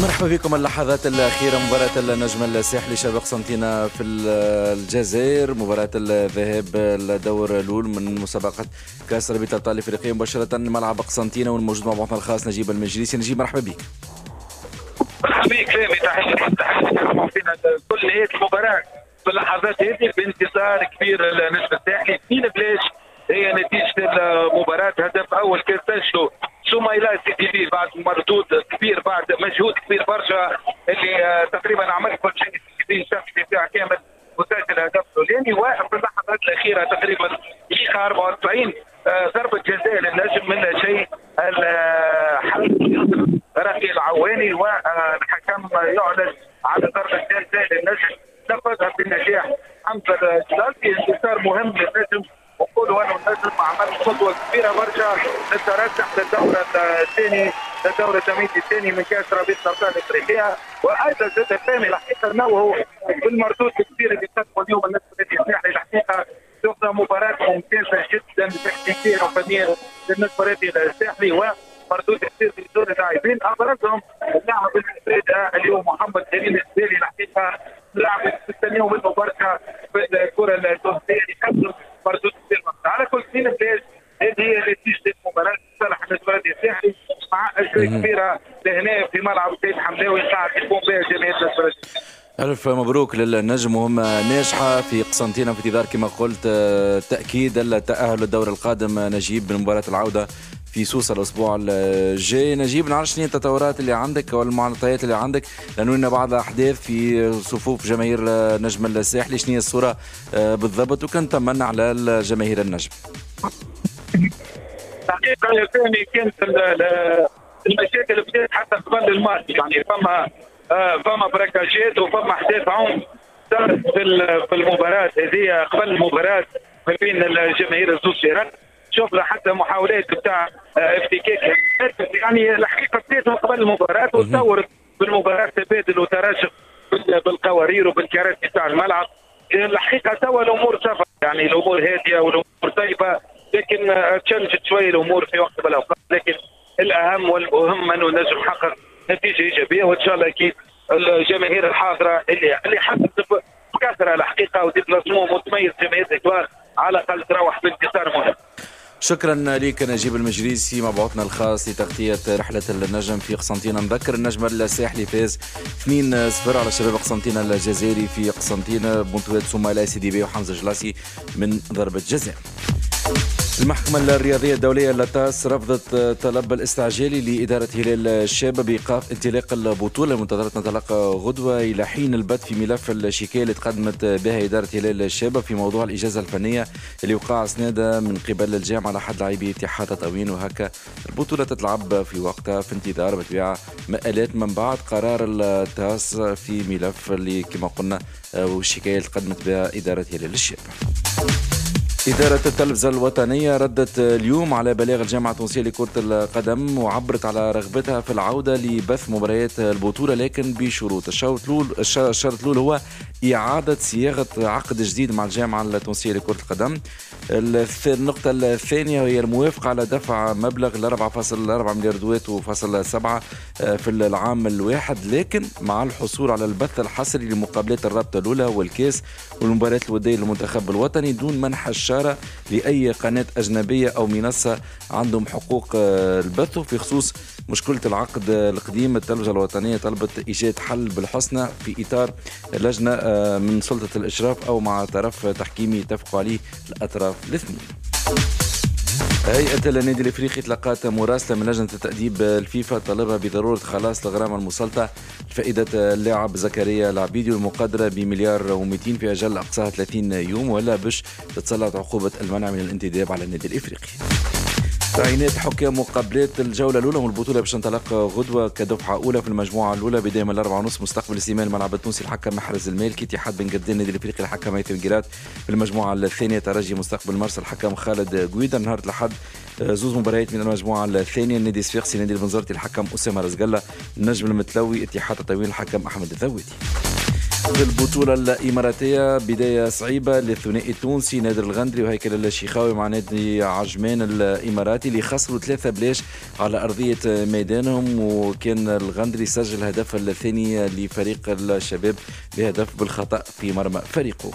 مرحبا بكم اللحظات الأخيرة مباراة النجم الساحلي شباب قسنطينة في الجزائر مباراة الذهاب الدور الأول من مسابقة كأس ربيع الأبطال الإفريقية مباشرة ملعب قسنطينة والموجود مع بعضنا الخاص نجيب المجلسي نجيب مرحبا بك. بك سامي تحية كل هذه المباراة في اللحظات هذه بانتصار كبير للنجم الساحلي. اثنين بلاش هي نتيجة المباراة هدف أول كان سجله سميلة سي تي في بعد مردود كبير بعد مجهود كبير برشا اللي آه، تقريبا عمل كل شيء. سي تي في ساعة كامل وسجل هدف لاني واقف في اللحظات الأخيرة تقريبا دقيقة 44 آه، ضربة جزاء للنجم من شيء رقي العواني والحكم يعلن على ضربة جزاء للنجم. نفذها بنجاح حمزه الجلالي انتصار مهم للنجم. نقولوا انه النجم عمل خطوه كبيره برشا. للترشح للدوره الثاني للدوره التمهيدي الثاني من كأس رابطه الابطال الافريقيه وأيضا زاد الثاني الحقيقة هو بالمردود الكبير اللي قدمه اليوم النجم الساحلي الحقيقة شفنا مباراة ممتازة جدا تكتيكيا وفنيا بالنسبة للساحلي ومردود كثير في دور اللاعبين. أبرزهم اللاعب اليوم محمد كريم السبيلي الحقيقة لاعب نستنيه منه برشا في الكره التونسيه اللي قدم مردود كثير على كل سنين بلاش هذه هي نتيجه المباراه صالح مع اجواء كبيره لهنا في ملعب سيد حملاوي قاعد يقوم بها جماهير البلد ألف مبروك للنجم وهم ناجحة في قسنطينة في انتظار كما قلت تأكيد التأهل للدور القادم نجيب بمباراة العودة في سوسة الأسبوع الجاي نجيب نعرف شنو التطورات اللي عندك والمعطيات اللي عندك لأنه بعض الأحداث في صفوف جماهير النجم الساحلي شنو هي الصورة بالضبط وكان تمنى على جماهير النجم حقيقة يا فهمي كانت المشاكل بدات حتى قبل الماتش يعني فما آه، فما بركاجات وفما احداث عنف صارت في المباراة هذه قبل المباراة ما بين الجماهير الزوج فرق شفنا حتى محاولات بتاع آه، افتكاك. يعني الحقيقة بدات قبل المباراة وتطورت بالمباراة تبادل وتراشق بالقوارير وبالكراسي بتاع الملعب. الحقيقة توا الأمور صفت يعني الأمور هادية والأمور طيبة. لكن تشنجت شوية الأمور في وقت من الأوقات لكن الأهم والمهم أنه نجم نحقق نتيجة إيجابية وإن شاء الله أكيد الجماهير الحاضرة اللي اللي حدث بكثره الحقيقة وديبلاسمون متميز جماهير الاكوار على الأقل تروح بانتصار مهم. شكرا لك نجيب المجريسي مبعوثنا الخاص لتغطية رحلة النجم في قسنطينة نذكر النجم الساحلي فاز 2-0 على شباب قسنطينة الجزائري في قسنطينة بنتوات سومالا سيديبي وحمزة جلاسي من ضربة جزاء المحكمة الرياضية الدولية la TAS رفضت طلب الاستعجالي لإدارة هلال الشاب بإيقاف انطلاق البطولة المنتظرة تنطلق غدوة إلى حين البت في ملف الشكاية اللي تقدمت بها إدارة هلال الشاب في موضوع الإجازة الفنية اللي وقع سنادة من قبل الجامعة على حد لاعبي اتحاد تطاوين وهكا البطولة تتلعب في وقتها في انتظار بالطبيعة مآلات من بعد قرار التاس في ملف اللي كما قلنا والشكاية اللي تقدمت بها إدارة هلال الشاب إدارة التلفزة الوطنية ردت اليوم على بلاغ الجامعة التونسية لكرة القدم وعبرت على رغبتها في العودة لبث مباريات البطولة لكن بشروط. الشرط الأول الشرط الأول هو إعادة صياغة عقد جديد مع الجامعة التونسية لكرة القدم. النقطة الثانية هي الموافقة على دفع مبلغ 4.4 مليار دوات وفاصل سبعة في العام الواحد لكن مع الحصول على البث الحصري لمقابلات الرابطة الأولى والكاس والمباريات الودية للمنتخب الوطني دون منح الشارة لأي قناة أجنبية أو منصة عندهم حقوق البث. في خصوص مشكلة العقد القديم التلفزة الوطنية طلبت إيجاد حل بالحسنى في إطار لجنة من سلطة الإشراف أو مع طرف تحكيمي يتفقوا عليه الأطراف الاثنين. هيئة النادي الإفريقي تلقات مراسلة من لجنة التأديب الفيفا طالبها بضرورة خلاص الغرامة المسلطة لفائدة اللاعب زكريا العبيدي المقدرة بمليار و200 في أجل أقصاها 30 يوم ولا باش تتسلط عقوبة المنع من الانتداب على النادي الإفريقي. تعيينات حكام مقابلات الجولة الأولى من البطولة باش تنطلق غدوة كدفعة أولى في المجموعة الأولى بداية من الأربعة ونص مستقبل استعمال الملعب التونسي الحكم محرز المالكي اتحاد بن قردان النادي الأفريقي الحكم هيثم جيرات في المجموعة الثانية ترجي مستقبل مرسى الحكم خالد جويدا نهار الأحد زوز مباريات من المجموعة الثانية. النادي الصفاقسي نادي البنزرتي الحكم أسامة رزقلة النجم المتلوي اتحاد التطوير الحكم أحمد الذويدي في البطولة الإماراتية بداية صعيبة للثنائي التونسي نادر الغندري وهيكل الشيخاوي مع نادي عجمان الإماراتي اللي خسروا ثلاثة بلاش على أرضية ميدانهم وكان الغندري سجل الهدف الثاني لفريق الشباب بهدف بالخطأ في مرمى فريقه.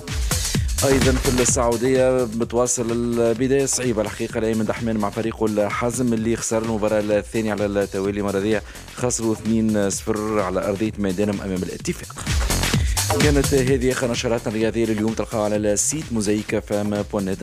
أيضا في السعودية بتواصل البداية صعيبه الحقيقة لأيمن دحمان مع فريقه الحزم اللي خسر المباراة الثانية على التوالي مره دي خسروا 2-0 على أرضية ميدانهم أمام الاتفاق. كانت هذه اخر نشراتنا الرياضيه لليوم تلقاها على ال site موزاييك FM point net